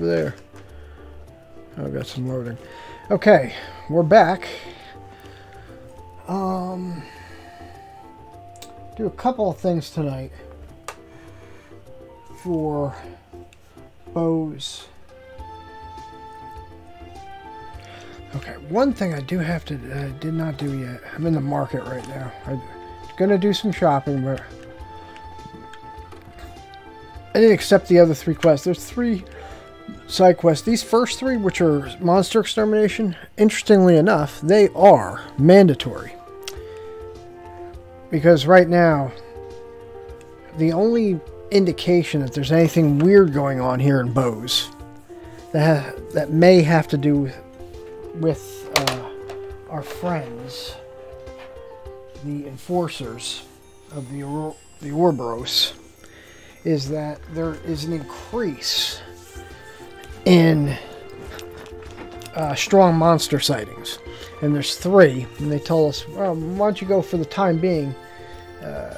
over there. I've got some loading. Okay, we're back. Um, do a couple of things tonight for Bose. Okay, one thing I do have to, uh, did not do yet. I'm in the market right now. I'm gonna do some shopping, but I didn't accept the other three quests. There's three side quests. These first three, which are monster extermination, interestingly enough, they are mandatory. Because right now, the only indication that there's anything weird going on here in Bose that, that may have to do with, with uh, our friends, the enforcers of the, Or the Ouroboros, is that there is an increase in uh, strong monster sightings. And there's three, and they tell us, well, why don't you go for the time being? Uh,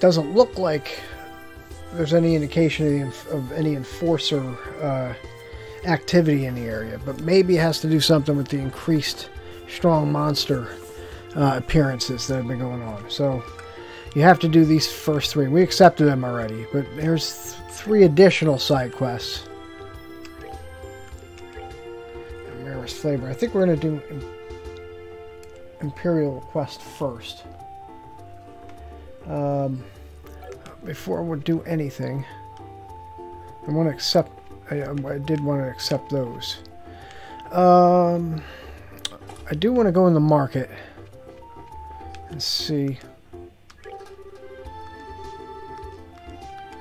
doesn't look like there's any indication of, of any enforcer uh, activity in the area, but maybe it has to do something with the increased strong monster uh, appearances that have been going on. So you have to do these first three. We accepted them already, but there's th three additional side quests. Flavor. I think we're going to do Imperial Quest first. Um, before we do anything, I want to accept. I, I did want to accept those. Um, I do want to go in the market and see.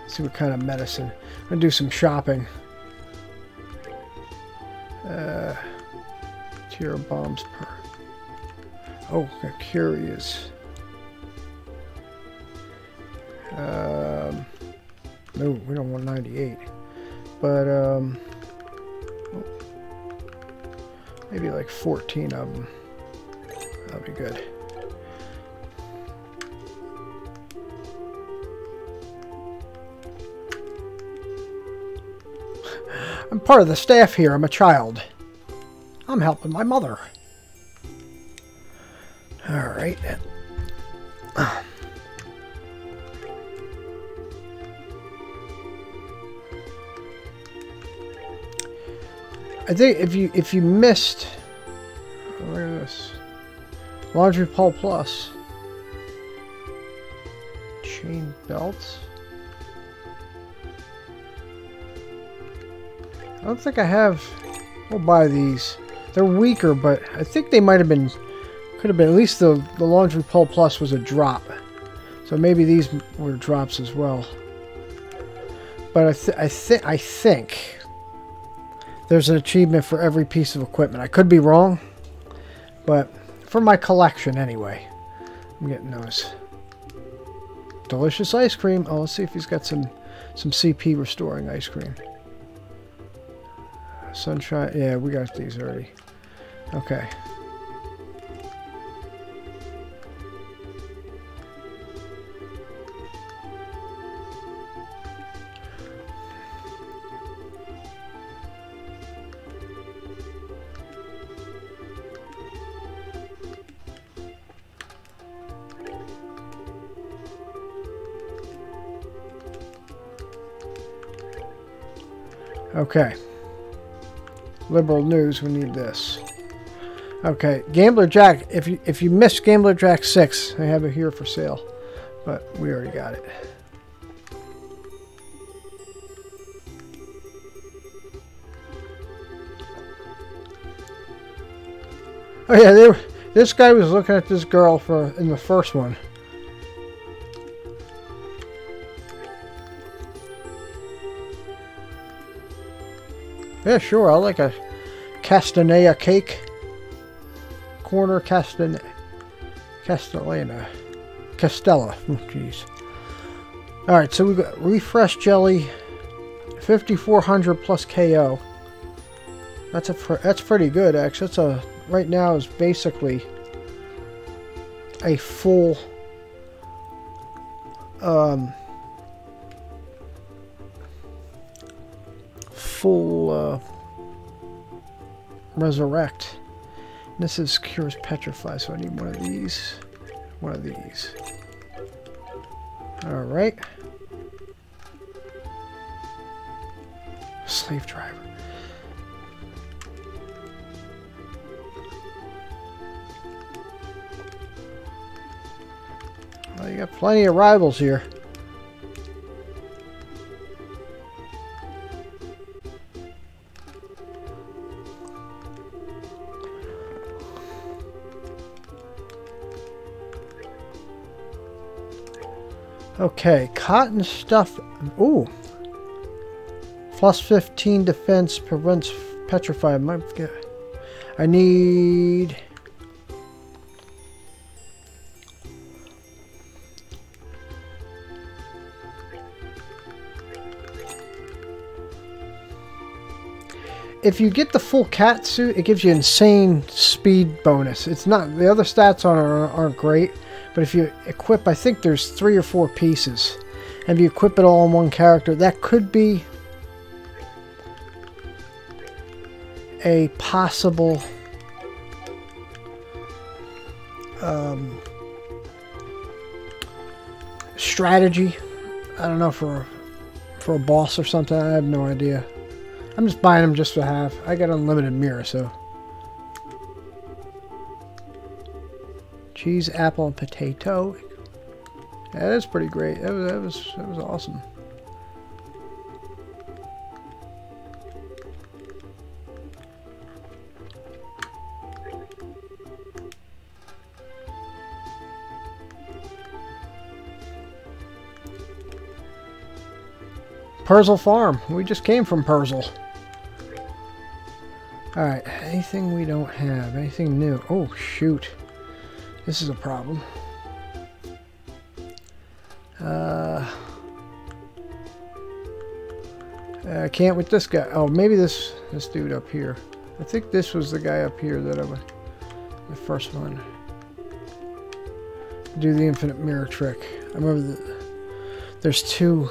See what kind of medicine. I'm gonna do some shopping. Uh, tier bombs per. Oh, curious. Um, no, we don't want 98. But, um, maybe like 14 of them. That'll be good. I'm part of the staff here. I'm a child. I'm helping my mother. Alright. I think if you if you missed look at this. Laundry Pole Plus. Chain belts. I don't think I have we'll buy these. They're weaker, but I think they might have been could have been at least the the Laundry Pole Plus was a drop. So maybe these were drops as well. But I, th I, th I think there's an achievement for every piece of equipment. I could be wrong, but for my collection anyway. I'm getting those. Delicious ice cream. Oh, let's see if he's got some, some CP restoring ice cream. Sunshine. Yeah, we got these already. Okay. Okay. Liberal news, we need this. Okay, Gambler Jack, if you if you missed Gambler Jack 6, I have it here for sale. But we already got it. Oh yeah, were, this guy was looking at this girl for in the first one. Yeah, sure. I like a castanea cake. Corner castan castellana. Castella. Oh, jeez. Alright, so we've got refresh jelly. 5400 plus KO. That's a that's pretty good actually. That's a right now is basically a full um full uh, resurrect. This is cures petrify, so I need one of these. One of these. Alright. Slave driver. Well, you got plenty of rivals here. Okay, cotton stuff. Ooh. Plus 15 defense prevents petrify. I need... if you get the full cat suit, it gives you insane speed bonus. It's not the other stats it aren't great, but if you equip, I think there's three or four pieces, and if you equip it all on one character, that could be a possible um, strategy. I don't know for for a boss or something. I have no idea. I'm just buying them just to have. I got unlimited Mira, so. Cheese, apple, and potato. Yeah, that's pretty great. That was, that was, that was awesome. Perzel Farm. We just came from Perzel. Alright, anything we don't have? Anything new? Oh, shoot. This is a problem. Uh, I can't with this guy. Oh, maybe this this dude up here. I think this was the guy up here that I was the first one. Do the infinite Mira trick. I remember that there's two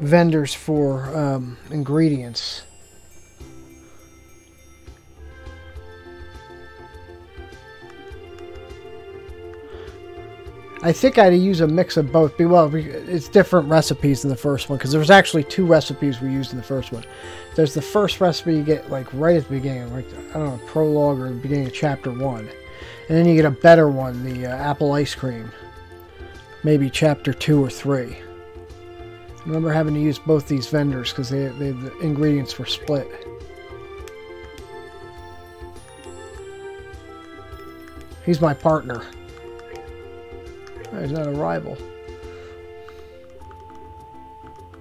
vendors for um, ingredients. I think I'd use a mix of both. Well, it's different recipes than the first one because there was actually two recipes we used in the first one. There's the first recipe you get like right at the beginning, like I don't know, prologue or the beginning of chapter one, and then you get a better one, the uh, apple ice cream, maybe chapter two or three. I remember having to use both these vendors because they, they, the ingredients were split. He's my partner. He's not a rival.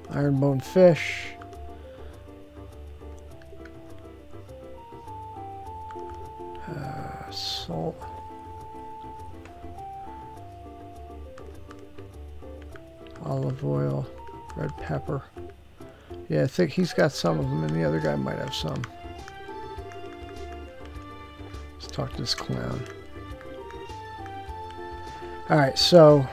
Ironbone fish. Uh, salt. Olive oil. Red pepper. Yeah, I think he's got some of them, and the other guy might have some. Let's talk to this clown. Alright, so...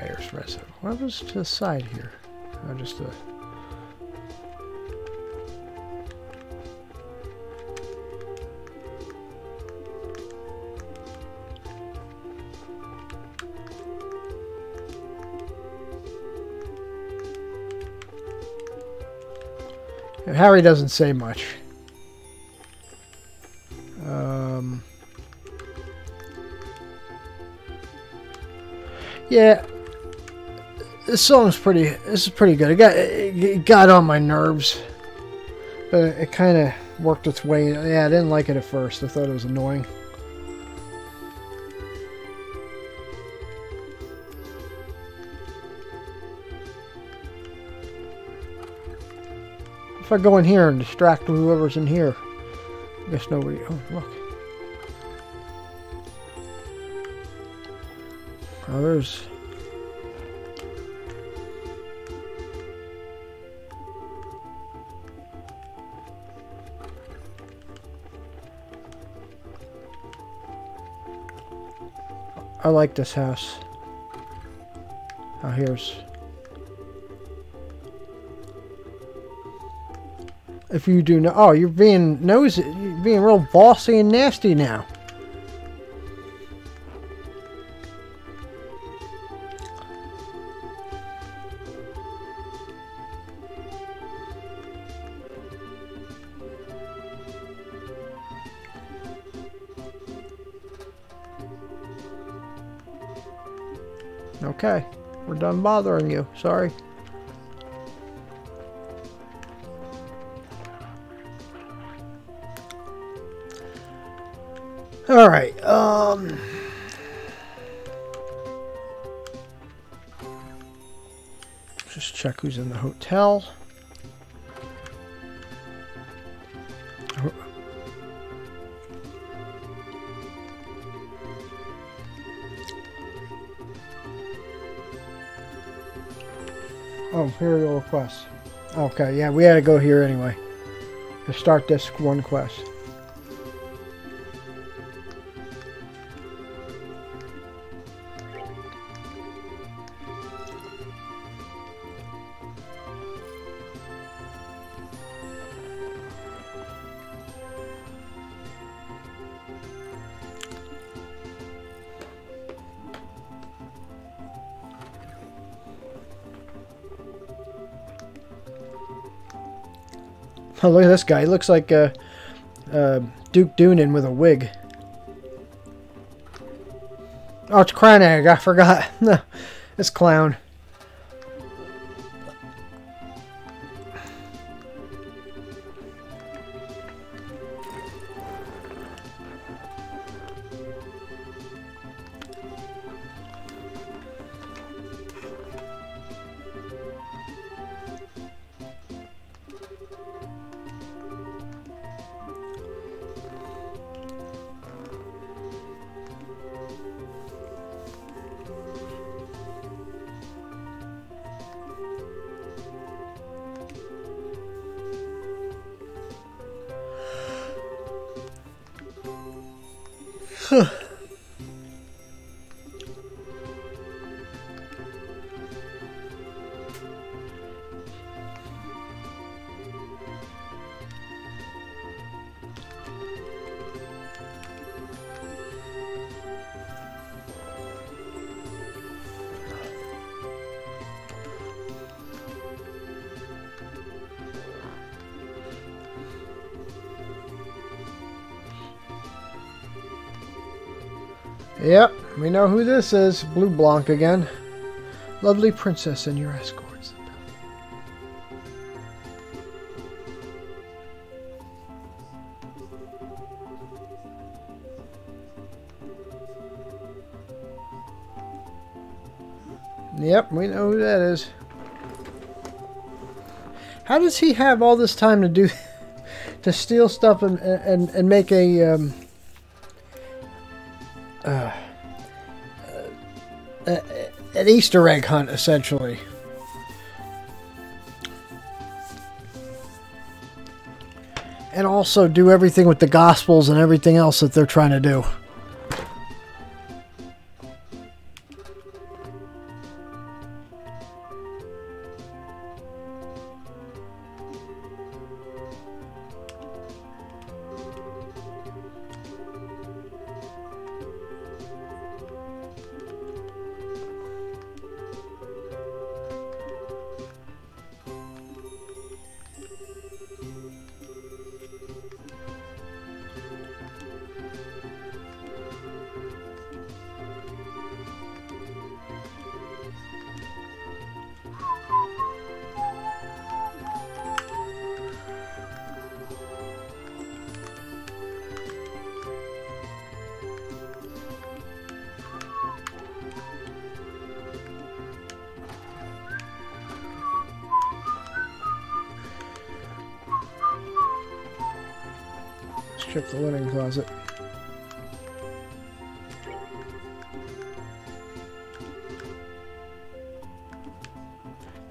Mayor's resident. What was to the side here? Oh, just uh, a... Harry doesn't say much. Yeah, this song's pretty. This is pretty good. It got it got on my nerves, but it kind of worked its way. Yeah, I didn't like it at first. I thought it was annoying. If I go in here and distract whoever's in here, I guess nobody. Oh, look. I like this house. Oh, here's... If you do know... Oh, you're being nosy. You're being real bossy and nasty now. Done bothering you. Sorry. All right. Um. Just check who's in the hotel. Imperial request. Okay, yeah, we had to go here anyway. To start this one quest. Oh, look at this guy. He looks like uh, uh, Duke Dunan with a wig. Oh, it's Cranag. I forgot. It's clown. Know who this is. Bleublanc again. Lovely princess and your escorts. Yep, we know who that is. How does he have all this time to do to steal stuff and and and make a um, an Easter egg hunt, essentially. And also do everything with the Gospels and everything else that they're trying to do.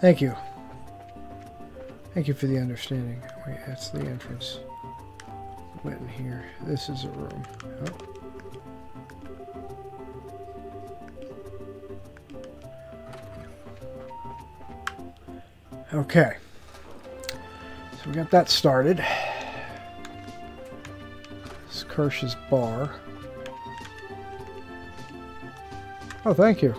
Thank you. Thank you for the understanding. Wait, that's the entrance. Went in here. This is a room. Oh. Okay. So we got that started. This Kirsch's bar. Oh, thank you.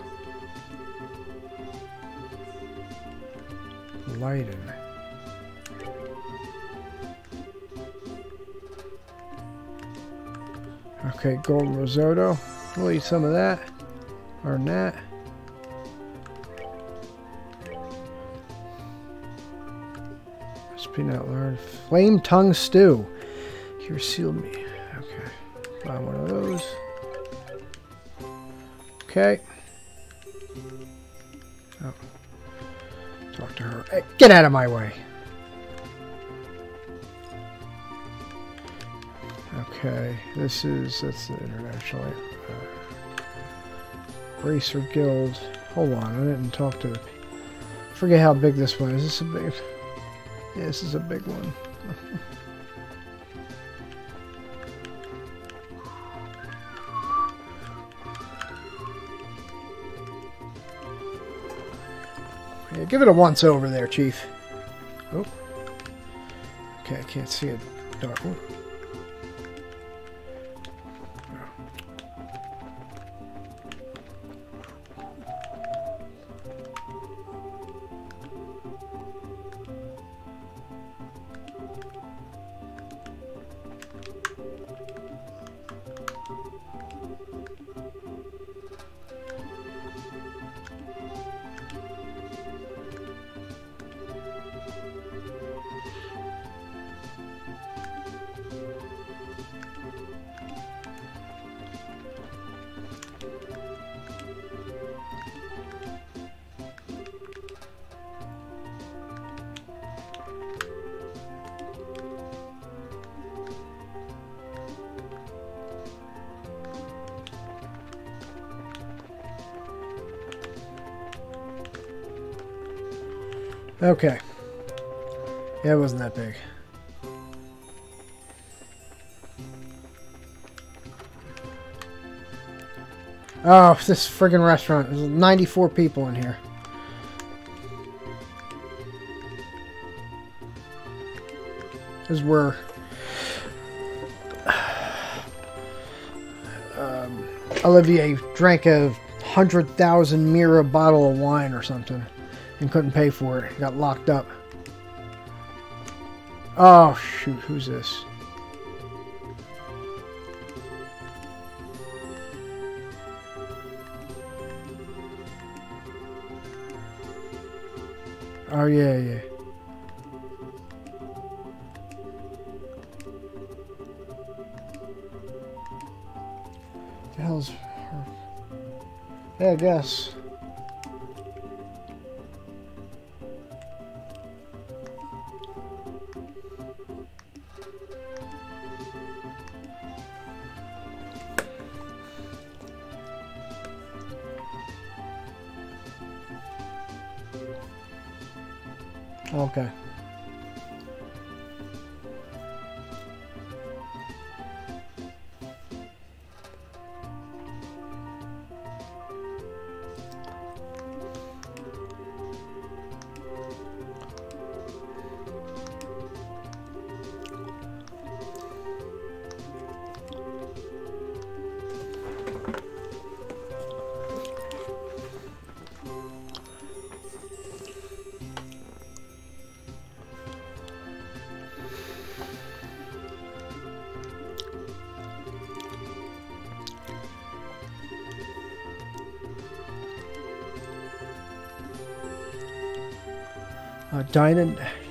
Okay, golden risotto. We'll eat some of that. Or that. Peanut lard. Flame tongue stew. Here, seal me. Okay. Buy one of those. Okay. Get out of my way. Okay, this is that's the international uh, racer guild. Hold on, I didn't talk to. Forget how big this one is. This is a big. This is a big one. yeah, give it a once over there, Chief. Oh. Okay, I can't see it. Dark. Oh. Wasn't that big. Oh, this friggin' restaurant. There's 94 people in here. This is where um, Olivier drank a 100,000 Mira bottle of wine or something and couldn't pay for it. Got locked up. Oh, shoot. Who's this? Oh, yeah, yeah. The hell's her? Yeah, I guess. Uh,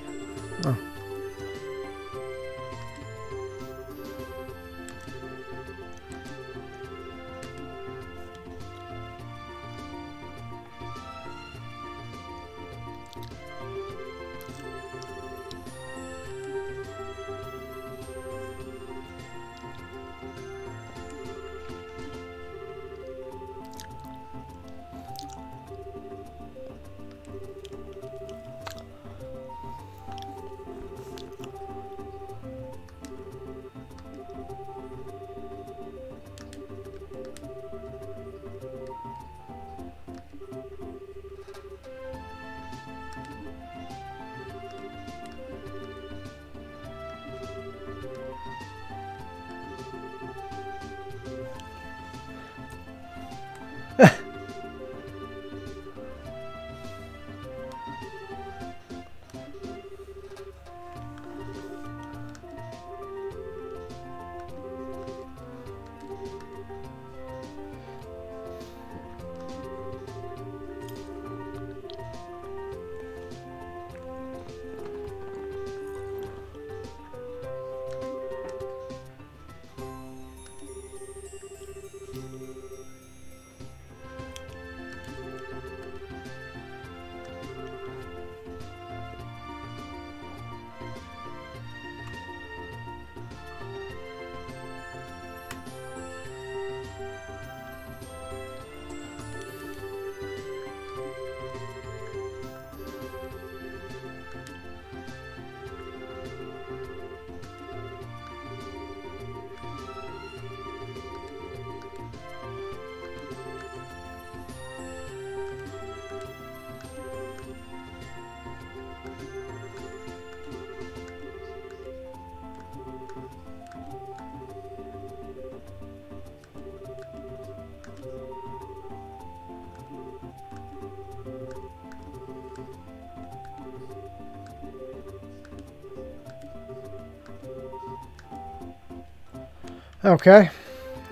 Okay.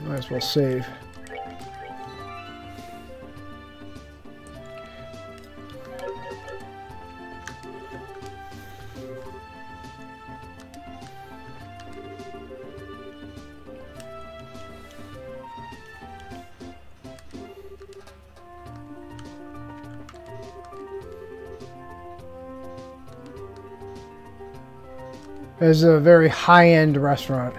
Might as well save. It's a very high-end restaurant.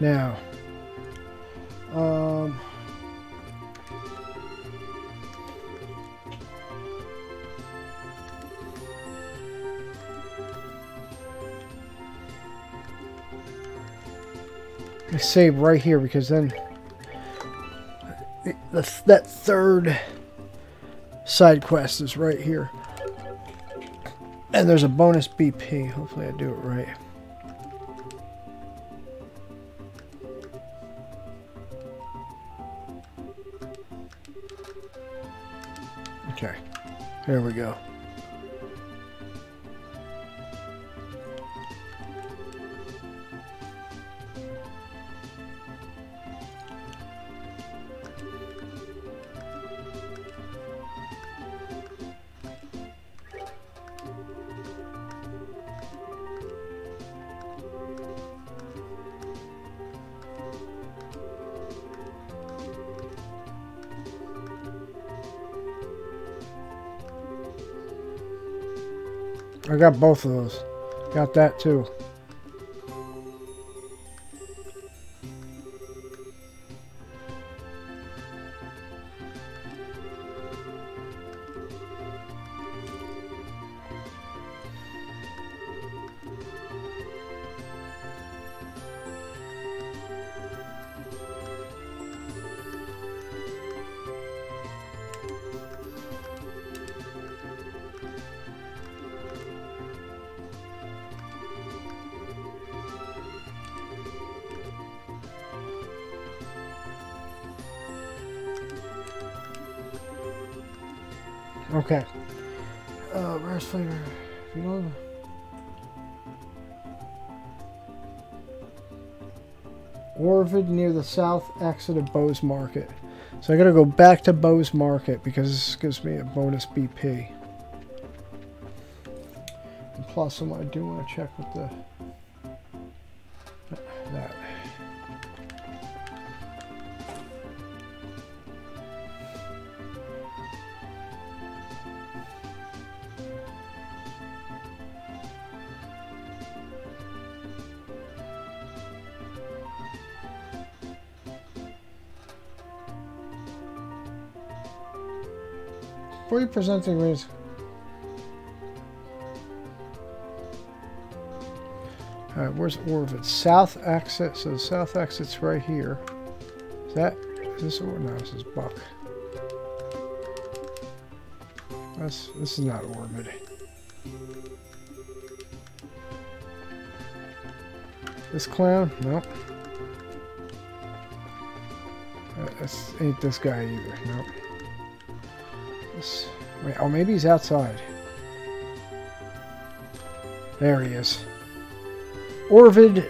Now, um, I save right here because then the, that third side quest is right here. And there's a bonus BP. Hopefully I do it right. There we go. Got both of those. Got that too. South exit of Bose Market. So I gotta go back to Bose Market because this gives me a bonus BP. And plus, I do want to check with the 40% reasons, Alright, where's Orbit South exit. So the south exit's right here. Is that is this Orvid? No, this is Buck. That's this is not Orbit. This clown? Nope. That ain't this guy either. Nope. Oh, maybe he's outside. There he is. Orvid.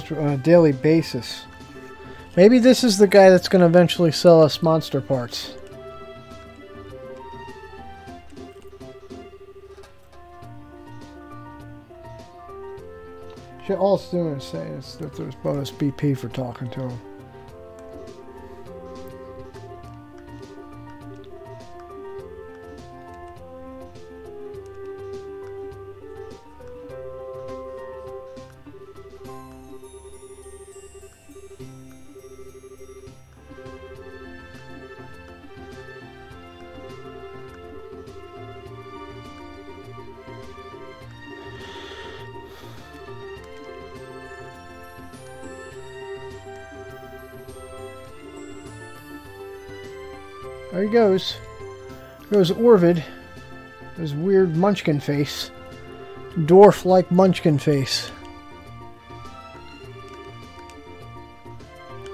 Supposed to on a daily basis. Maybe this is the guy that's going to eventually sell us monster parts. All doing is saying is that there's bonus BP for talking to him. There he goes. There goes Orvid. His weird munchkin face. Dwarf-like munchkin face.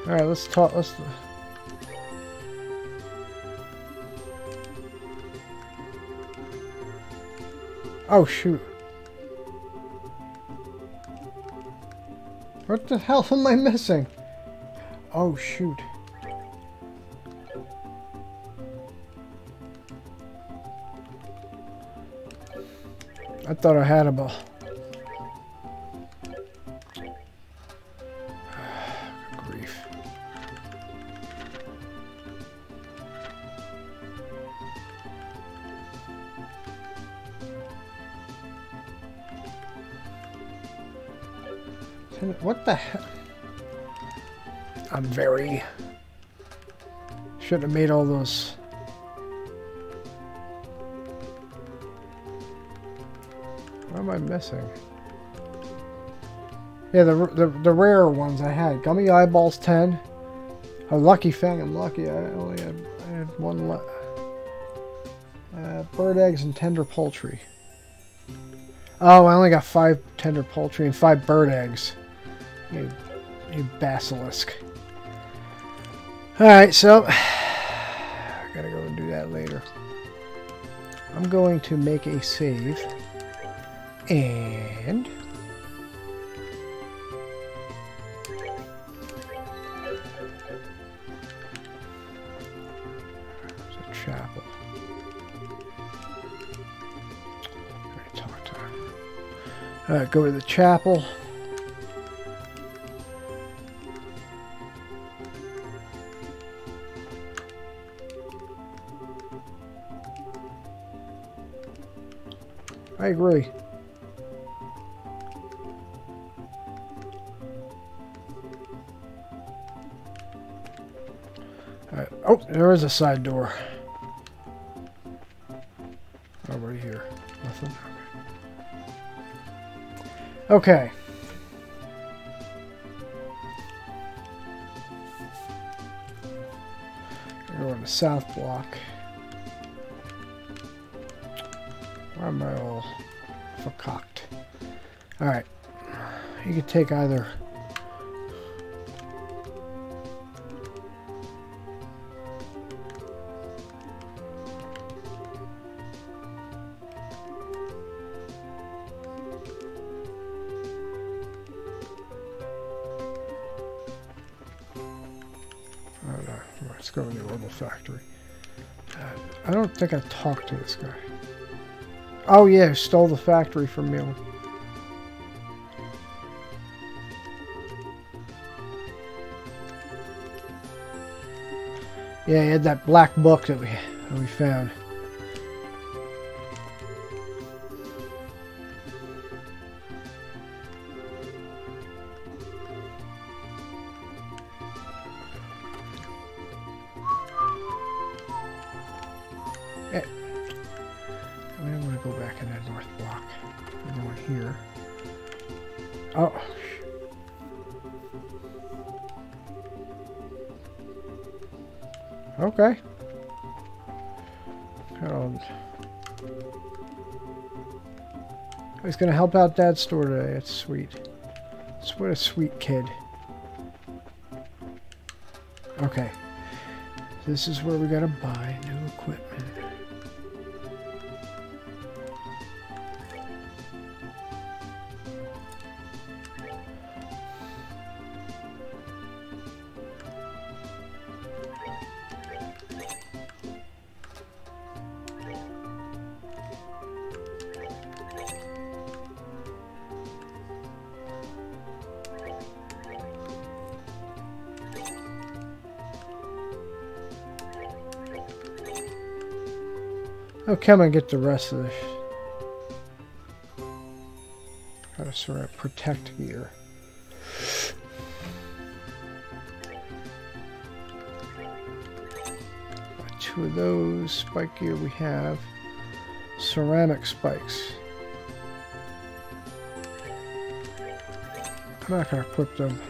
Alright, let's talk. Let's. Oh, shoot. What the hell am I missing? Oh, shoot. Thought I had a ball. grief. What the hell? I'm very... Should have made all those... missing? Yeah, the, the, the rare ones I had. Gummy Eyeballs 10. A Lucky Fang. I'm lucky. I only had, I had one left. Uh, bird eggs and tender poultry. Oh, I only got five tender poultry and five bird eggs. You basilisk. Alright, so... I gotta go and do that later. I'm going to make a save. And... There's a chapel. Alright, talk him. Alright, go to the chapel. I agree. Oh, there is a side door. Right here. Nothing. Okay. Go in the south block. Why am I all vercocked? Alright. You can take either I think I talked to this guy. Oh yeah, stole the factory from me. Yeah, he had that black book that we that we found. Help out Dad's store today. It's sweet. It's what a sweet kid. Okay. This is where we gotta buy new equipment. Okay, I'm gonna get the rest of this. Gotta sort of protect gear. Two of those spike gear we have. Ceramic spikes. I'm not gonna equip them.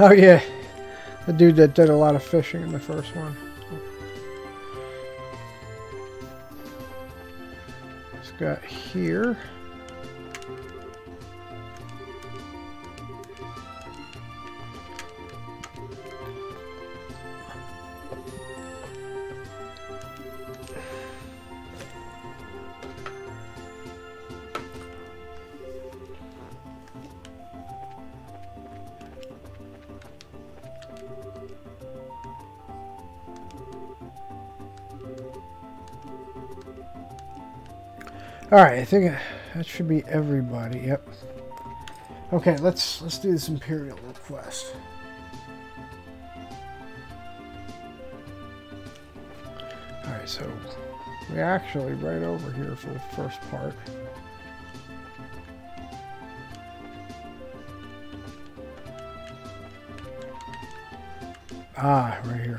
Oh yeah, the dude that did a lot of fishing in the first one. It's got here. All right, I think that should be everybody. Yep. Okay, let's let's do this imperial request. All right, so we're actually right over here for the first part. Ah, right here.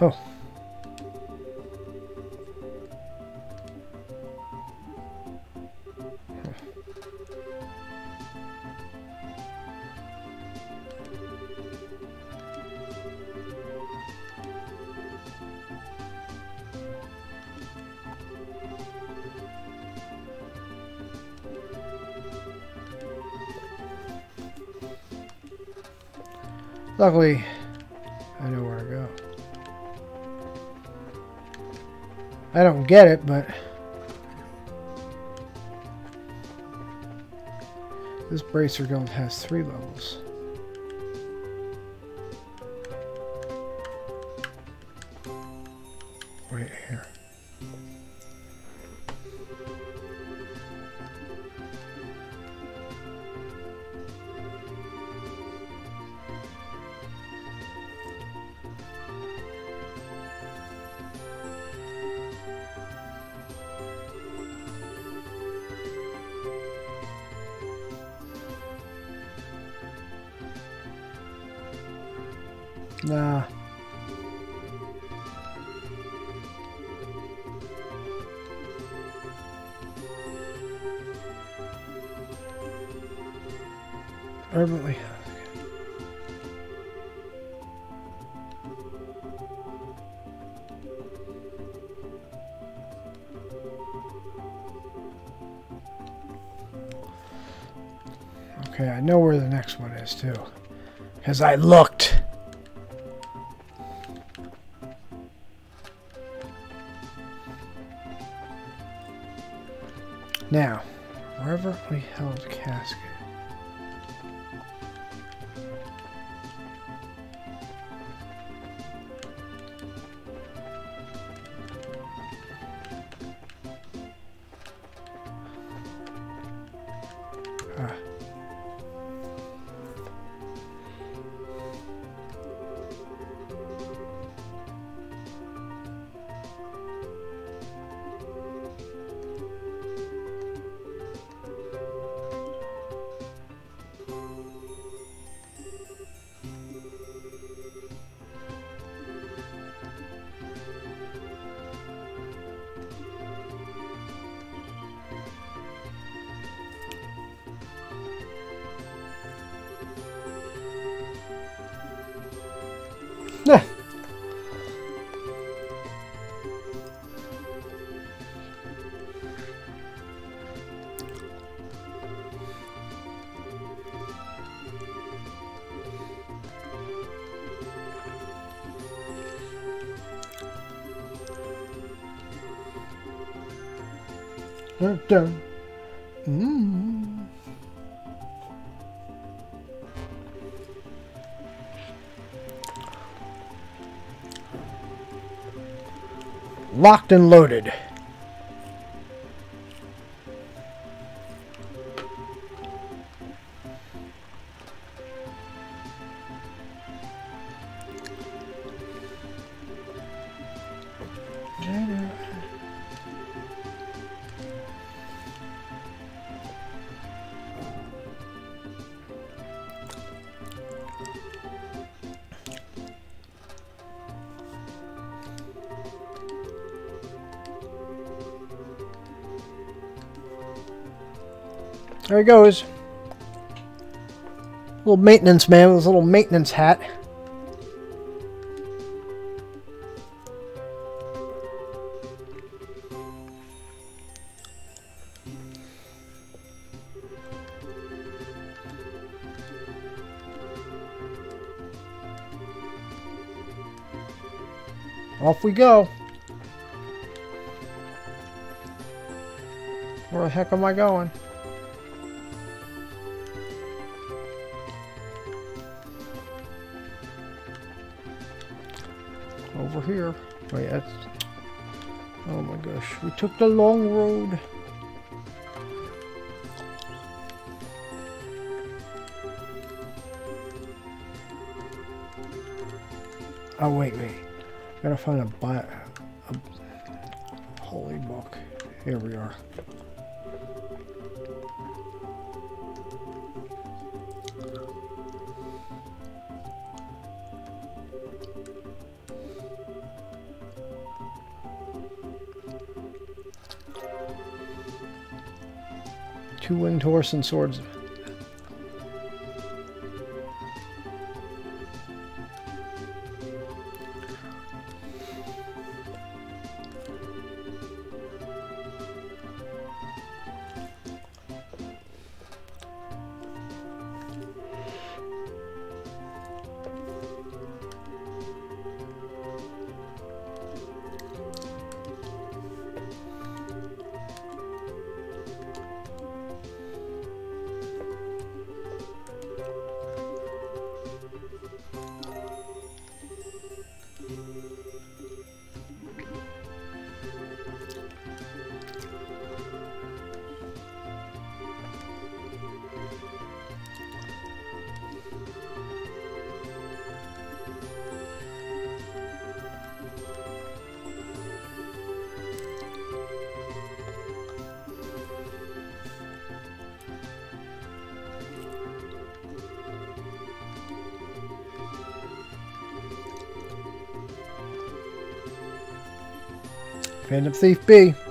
Oh. Luckily, I don't get it, but this bracer gun has three levels. Because I looked. Dun. Mm. Locked and loaded. There he goes. Little maintenance man with his little maintenance hat. Off we go. Where the heck am I going? Here. Oh, wait, that's... Oh my gosh. We took the long road. Oh, wait, wait. Gotta find a, bi a holy book. Here we are. Horse and swords. Phantom Thief B.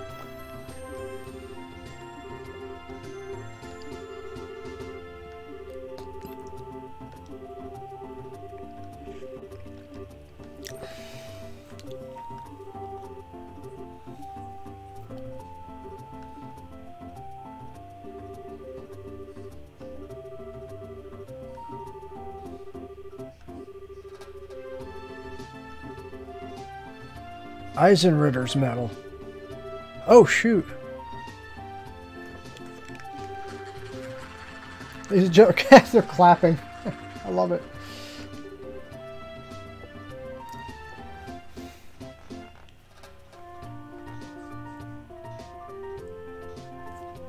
Eisenritter's medal. Oh, shoot. These joke cats are clapping. I love it.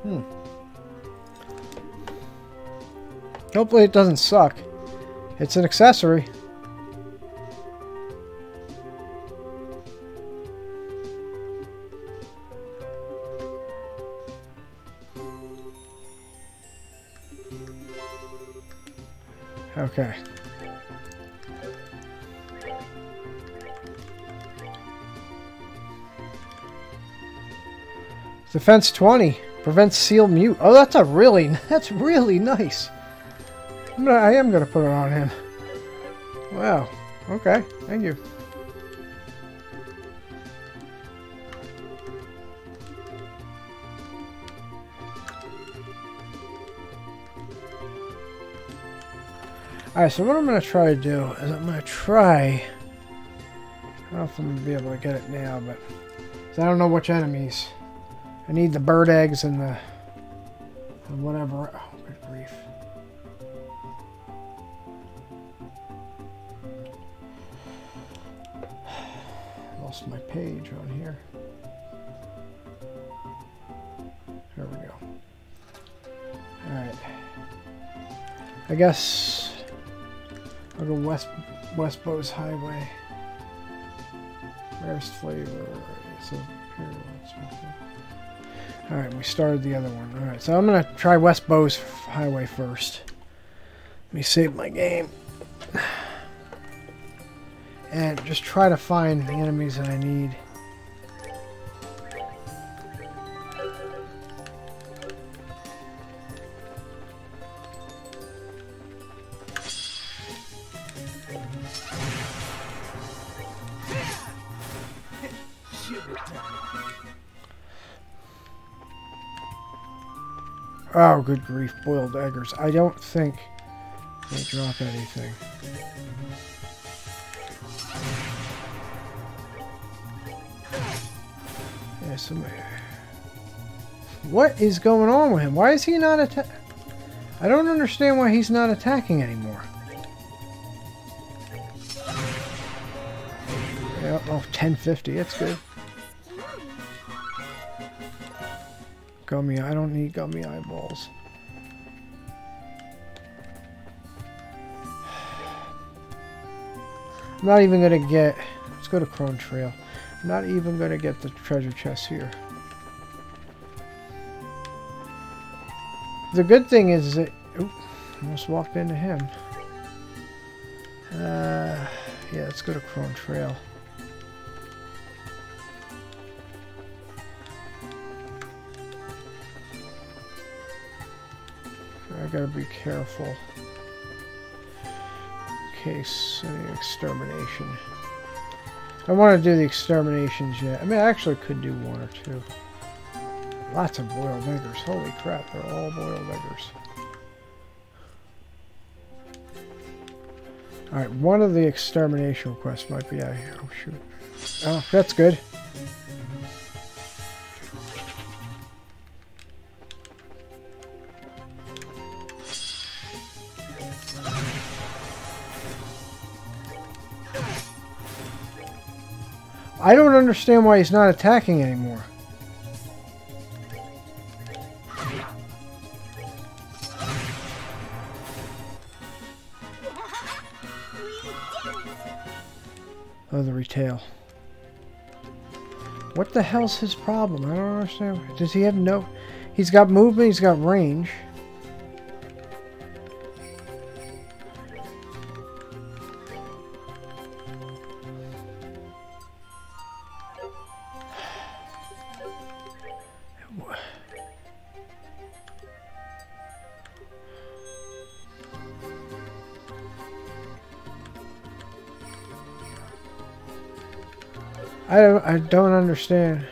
Hmm. Hopefully it doesn't suck. It's an accessory. Okay. Defense 20 prevents seal mute. Oh, that's a really that's really nice. I'm gonna, I am gonna put it on him. Wow. Okay. Thank you. Alright, so what I'm going to try to do is I'm going to try... I don't know if I'm going to be able to get it now, but... I don't know which enemies. I need the bird eggs and the... And whatever. Oh, good grief. Lost my page on here. There we go. Alright. I guess go West West Bose Highway. Rarest flavor. So Alright, we started the other one. Alright, so I'm gonna try West Bose Highway first. Let me save my game. And just try to find the enemies that I need. Oh, good grief, boiled eggers. I don't think they drop anything. Yeah, somebody... What is going on with him? Why is he not attack? I don't understand why he's not attacking anymore. Yeah, oh, 1050, that's good. Gummy, I don't need gummy eyeballs. I'm not even gonna get, let's go to Krone Trail. I'm not even gonna get the treasure chest here. The good thing is that, oop, almost walked into him. Uh, yeah, let's go to Krone Trail. Gotta be careful. Case any extermination. I want to do the exterminations yet. I mean, I actually could do one or two. Lots of boiled eggers. Holy crap, they're all boiled eggers. Alright, one of the extermination requests might be out here. Oh, shoot. Oh, that's good. I don't understand why he's not attacking anymore. Oh, the retail. What the hell's his problem? I don't understand. Does he have no... He's got movement, he's got range. I don't, I don't understand.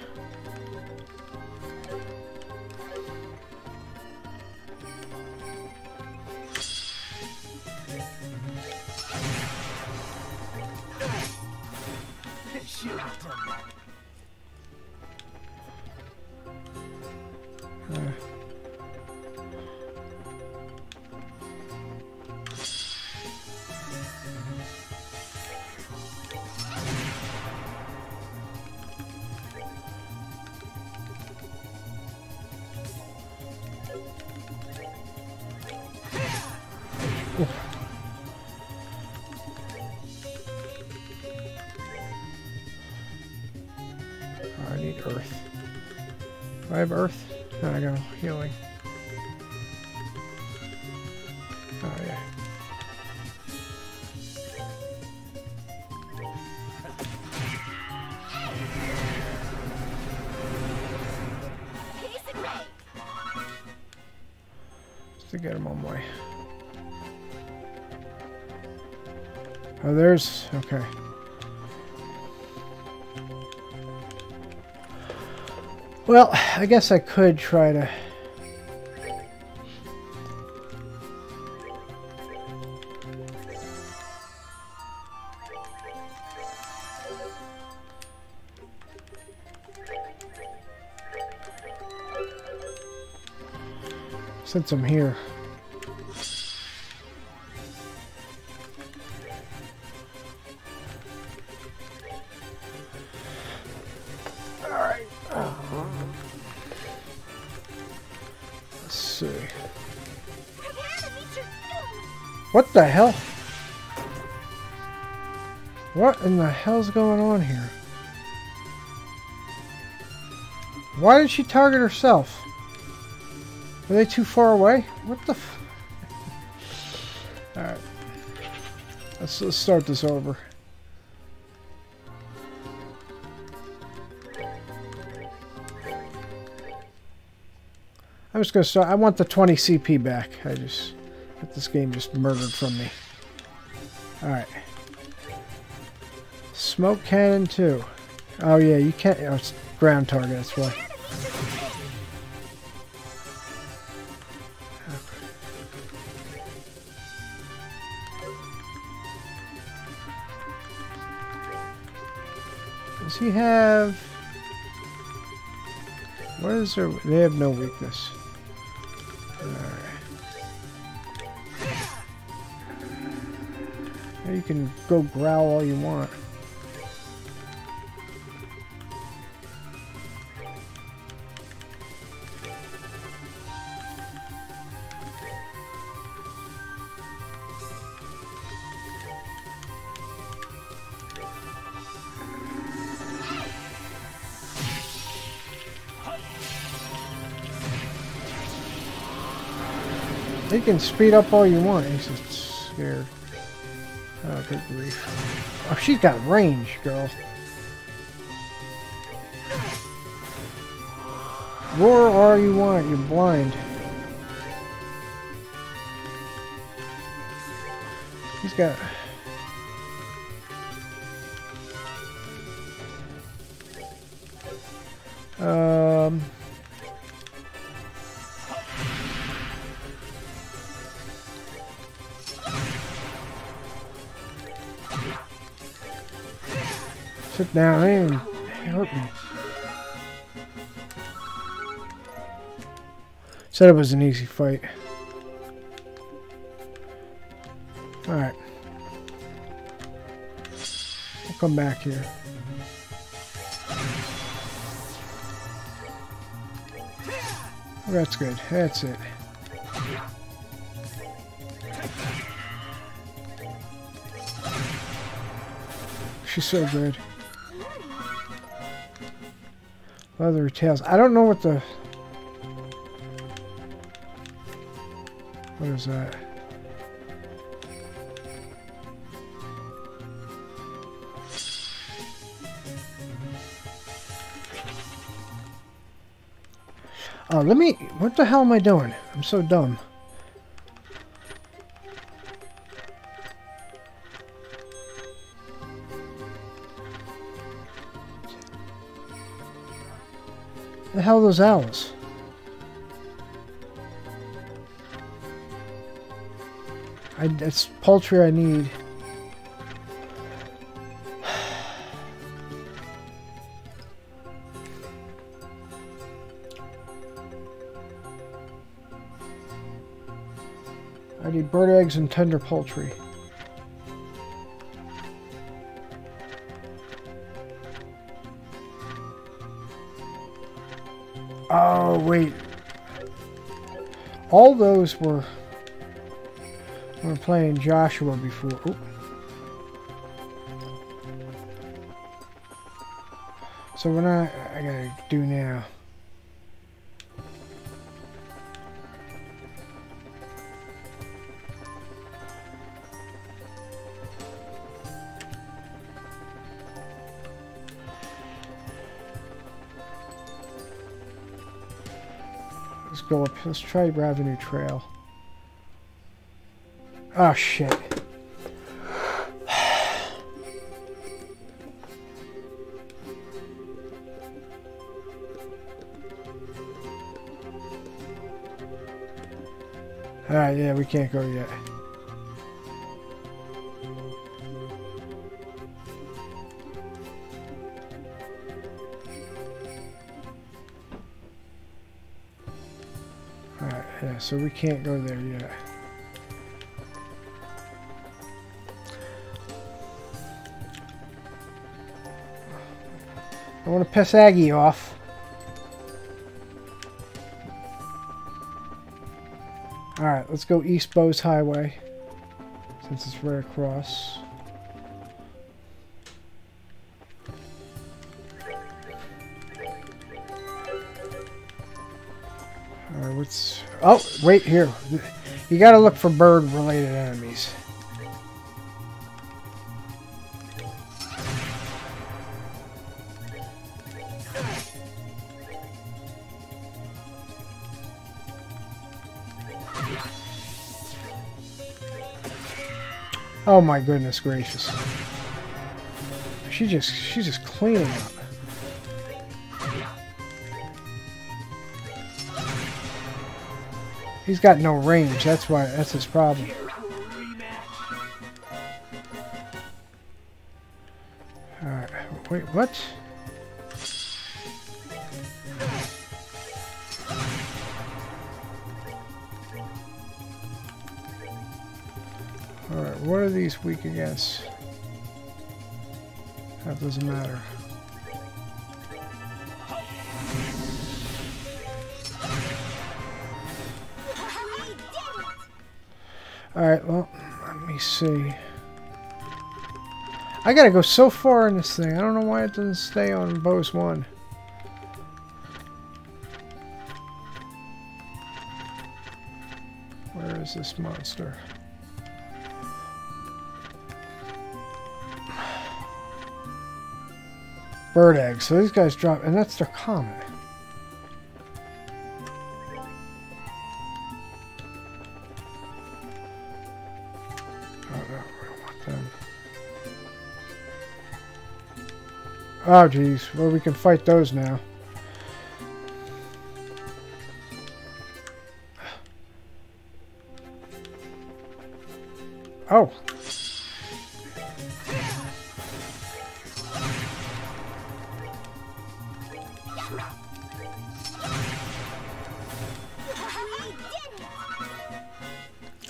There's... Okay. Well, I guess I could try to... Since I'm here. Hell? What in the hell's going on here? Why did she target herself? Were they too far away? What the f- Alright. Let's, let's start this over. I'm just gonna start. I want the 20 CP back. I just this game just murdered from me. Alright. Smoke cannon too. Oh yeah, you can't. Oh, it's ground target. That's why. Does he have? What is there? They have no weakness. You can go growl all you want. You can speed up all you want. He's just scared. Oh, she's got range, girl. Roar all you want, you're blind. He's got... Down and hurt me. Said it was an easy fight. Alright. We'll come back here. That's good. That's it. She's so good. Leather tails. I don't know what the... What is that? Oh, let me... What the hell am I doing? I'm so dumb. Those owls? I, it's poultry I need. I need bird eggs and tender poultry. Wait. All those were... We were playing Joshua before. Oop. So what I, I gotta do now... go up. Let's try Ravennue Trail. Oh shit. Alright, ah, yeah, we can't go yet. So we can't go there yet. I want to piss Aggie off. Alright, let's go East Bose Highway. Since it's right across. Oh, wait, here. You gotta look for bird-related enemies. Oh my goodness gracious. She just, she's just cleaning up. He's got no range, that's why, that's his problem. Alright, wait, what? Alright, what are these weak against? That doesn't matter. Alright, well, let me see. I gotta go so far in this thing. I don't know why it doesn't stay on Bose 1. Where is this monster? Bird eggs. So these guys drop, and that's their common. Oh, geez. Well, we can fight those now. Oh.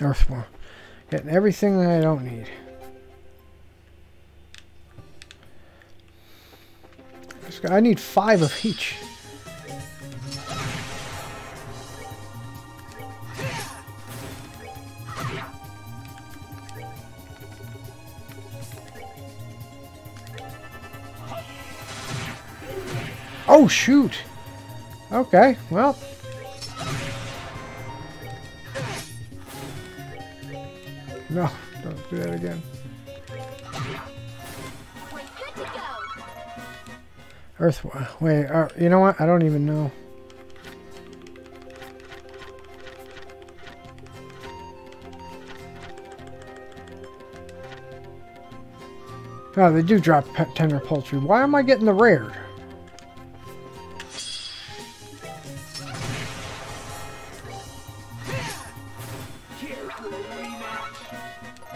Earthworm. Getting everything that I don't need. I need five of each. Oh, shoot. Okay, well. No, don't do that again. Earth, wait, uh, you know what? I don't even know. Oh, they do drop tender poultry. Why am I getting the rare?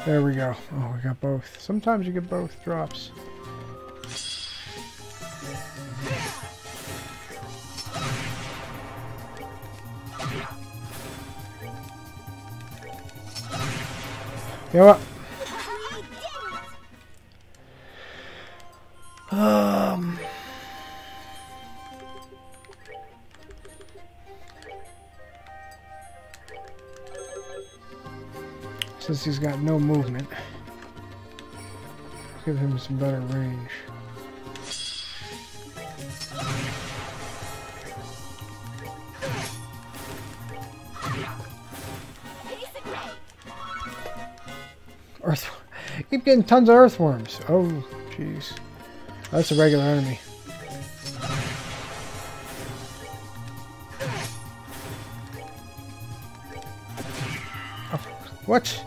There we go. Oh, we got both. Sometimes you get both drops. You know what? Um. Since he's got no movement, give him some better range. Keep getting tons of earthworms. Oh, jeez. That's a regular enemy. Oh, what?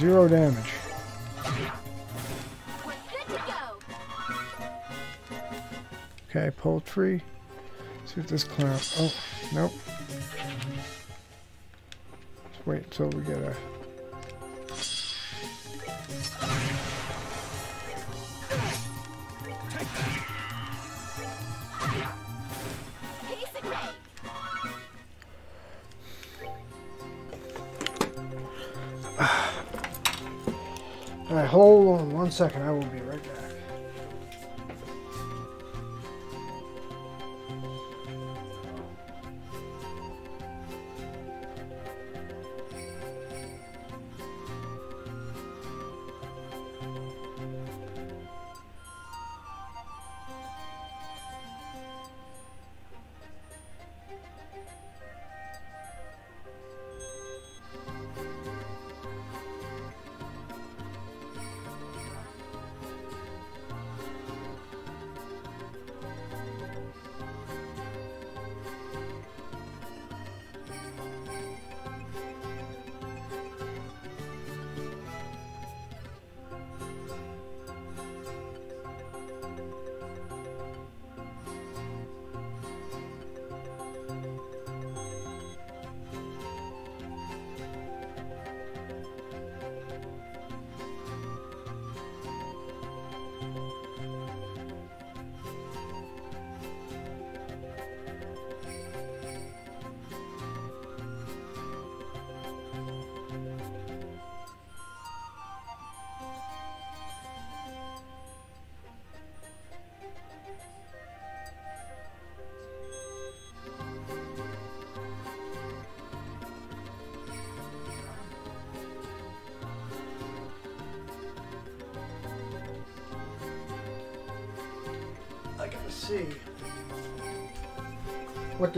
Zero damage. Okay, poultry. Let's see what this clown. Oh, nope. Let's wait until we get a hold on one second. I will be right back.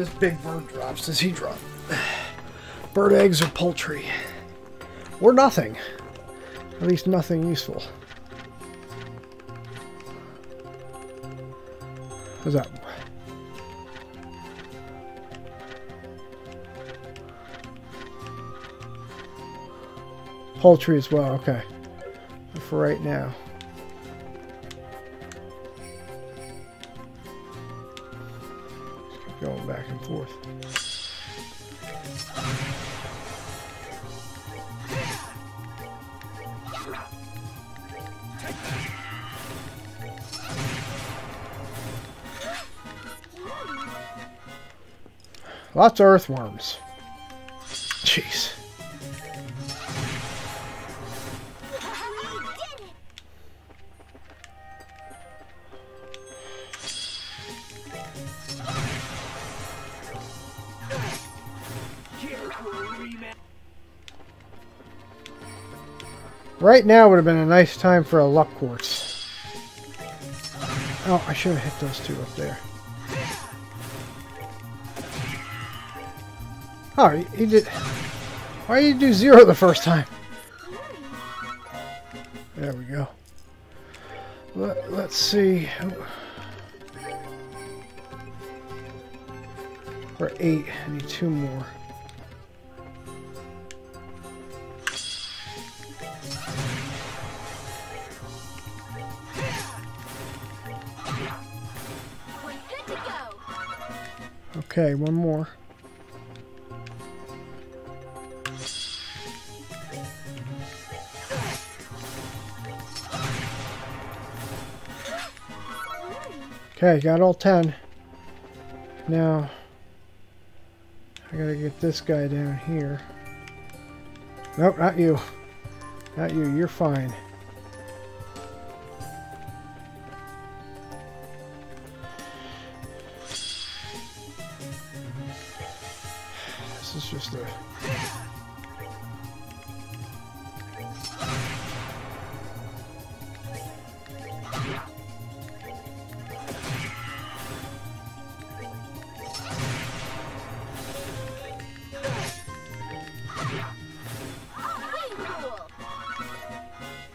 This big bird drops. Does he drop bird eggs or poultry? Or nothing. At least nothing useful. What's that? Poultry as well, okay. For right now. Lots of earthworms. Jeez. Right now would have been a nice time for a luck quartz. Oh, I should have hit those two up there. Oh, he, did... Why did you do zero the first time? There we go. Let, let's see. We're eight. I need two more. Okay, one more. Okay, got all 10. Now, I gotta get this guy down here. Nope, not you. Not you, you're fine.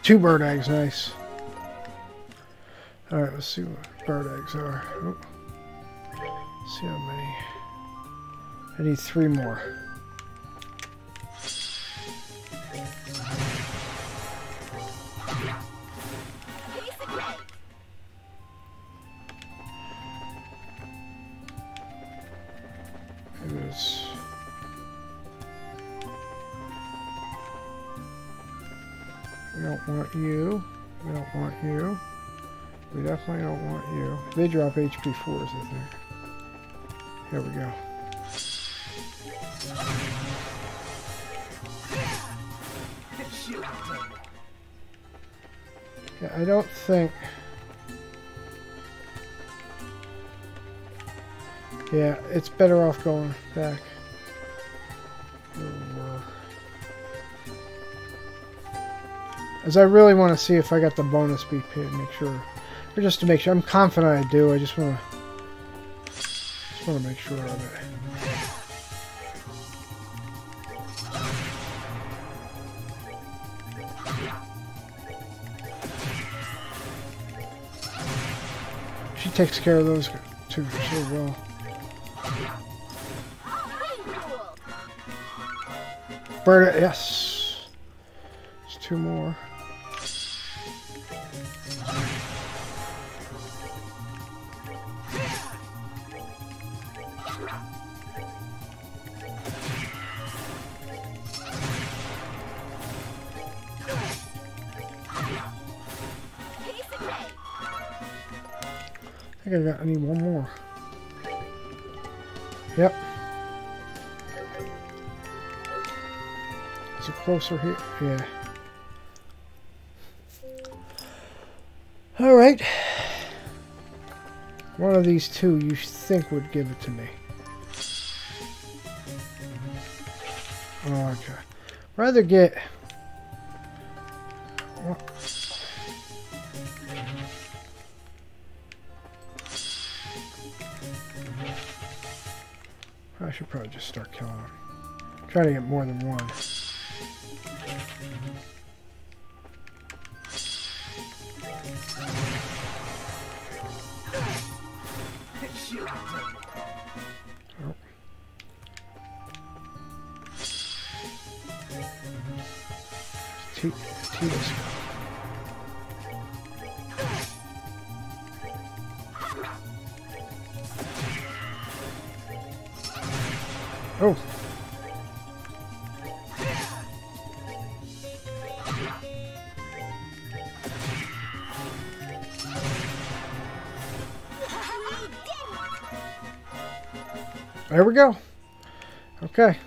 Two bird eggs, nice. Alright, let's see what bird eggs are. Oh. see how many. I need three more. They drop HP 4s, I think. Here we go. Yeah, I don't think... Yeah, it's better off going back. As I really want to see if I got the bonus BP to make sure. Or just to make sure. I'm confident I do. I just want to... Just want to make sure of it. She takes care of those two so well. Burn it, yes. There's two more. I need one more. Yep. Is it closer here? Yeah. Alright. One of these two you think would give it to me. Oh, okay. Rather get... should probably just start killing them. Try to get more than one. Go. Okay.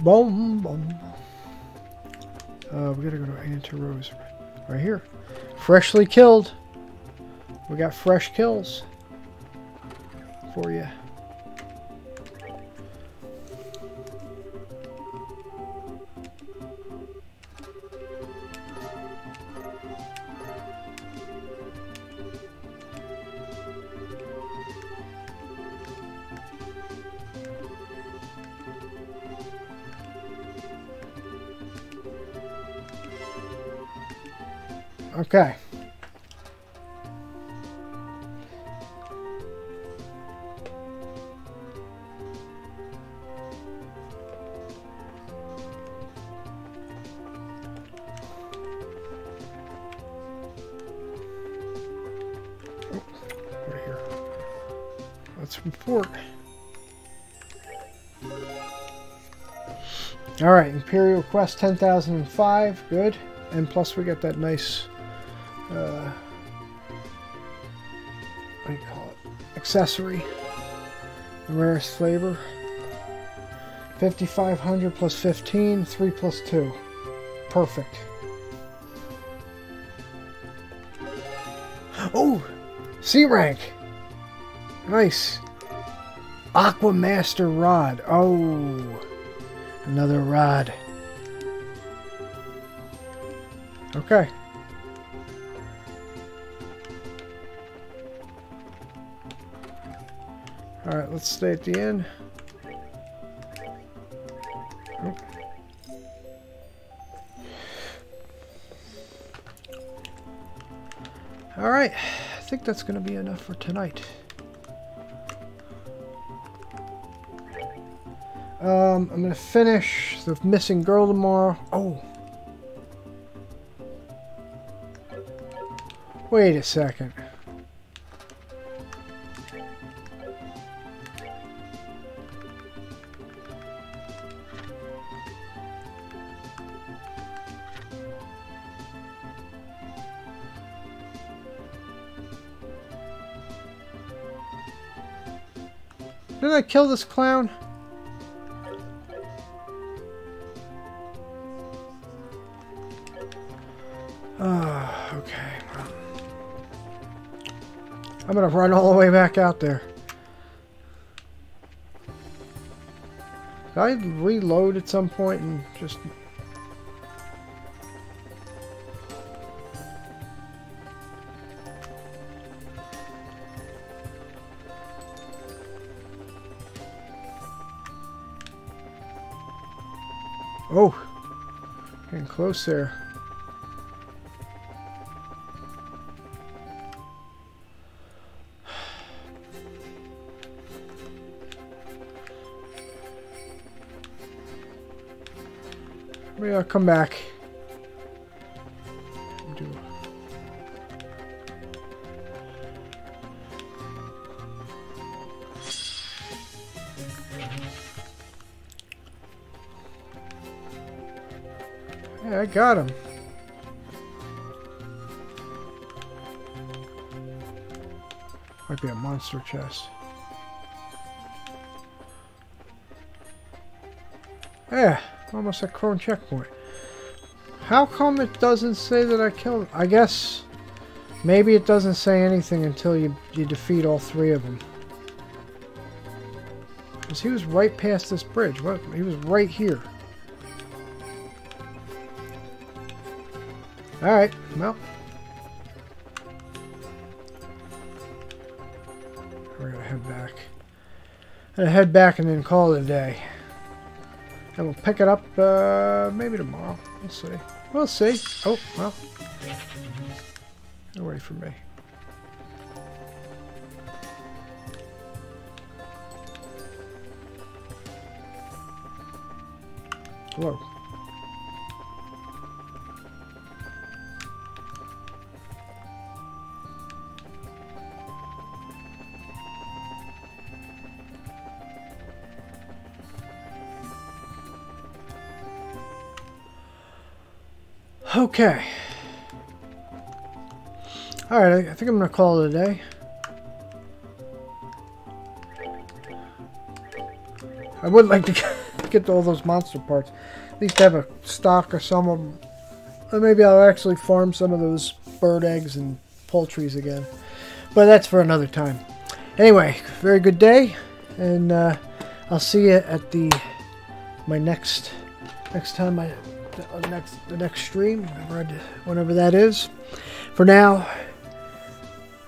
Boom, boom. Uh, we gotta go to Anti Rose. Right here. Freshly killed. We got fresh kills for you. Okay. Right. Let's report. Alright, Imperial Quest 10,005. Good. and plus we got that nice, uh, what do you call it, accessory, the rarest flavor. 5500 plus 15, 3 plus 2. Perfect. Oh! C rank! Nice. Aqua Master Rod. Oh! Another rod. Okay. Let's stay at the end. Alright, I think that's going to be enough for tonight. Um, I'm going to finish the missing girl tomorrow. Oh. Wait a second. Kill this clown? Oh, okay. I'm gonna run all the way back out there. Did I reload at some point and just close there. Maybe I'll come back. I got him. Might be a monster chest. Yeah, almost a Krone checkpoint. How come it doesn't say that I killed him? I guess maybe it doesn't say anything until you, you defeat all three of them. Because he was right past this bridge. What? He was right here. Alright, well. We're gonna head back. Gonna head back and then call it a day. And we'll pick it up uh, maybe tomorrow. We'll see. We'll see. Oh, well. Don't wait for me. Whoa. Okay. Alright, I think I'm going to call it a day. I would like to get to all those monster parts. At least have a stock of some of them. Or maybe I'll actually farm some of those bird eggs and poultries again. But that's for another time. Anyway, very good day. And uh, I'll see you at the my next next time I Uh, the next the next stream, whenever, whenever that is. For now,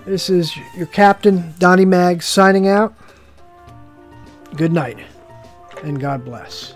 this is your captain, Donnie Mag, signing out. Good night, and God bless.